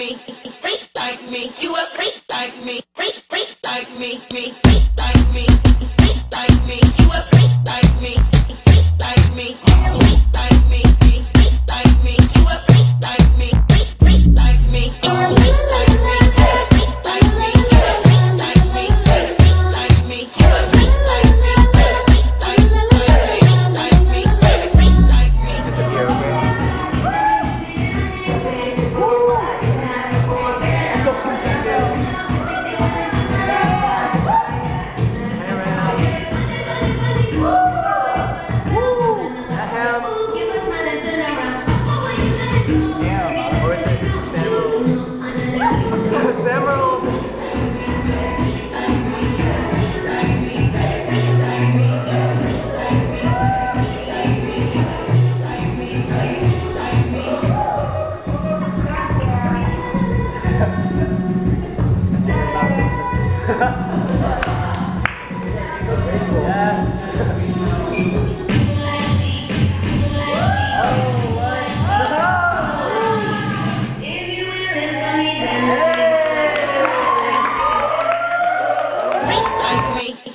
me, freak like me, you a freak like me, freak, freak like me, me. yes. Make